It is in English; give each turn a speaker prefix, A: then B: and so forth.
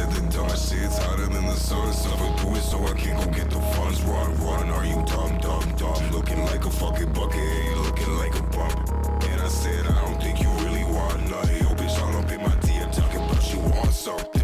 A: said the dark it's hotter than the sun. Overdo it so I can't go get the funds. Run, run, are you dumb, dumb, dumb? Looking like a fucking bucket, you looking like a bump And I said, I don't think you really want none Yo, bitch, all up in my DM talking about you want something.